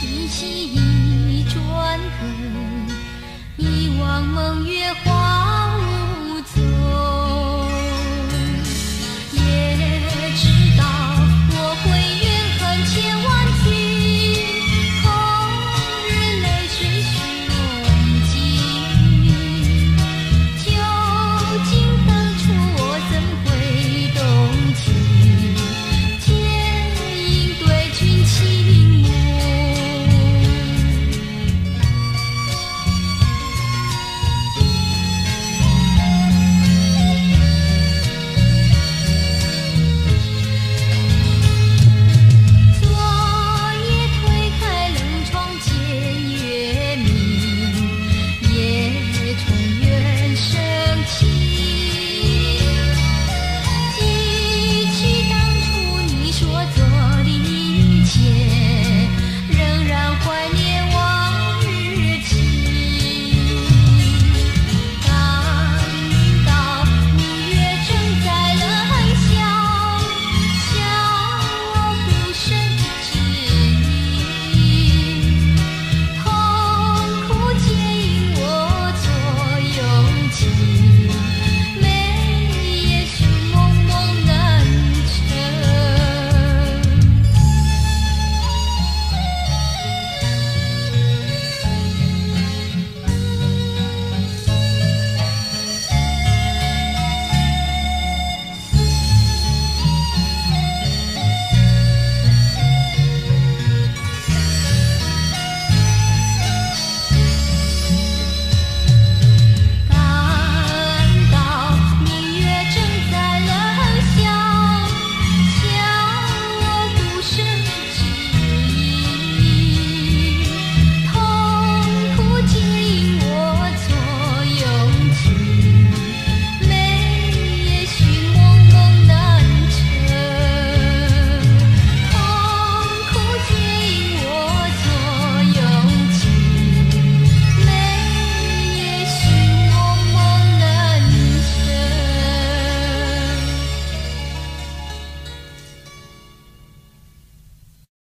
心系一转头，一望梦月。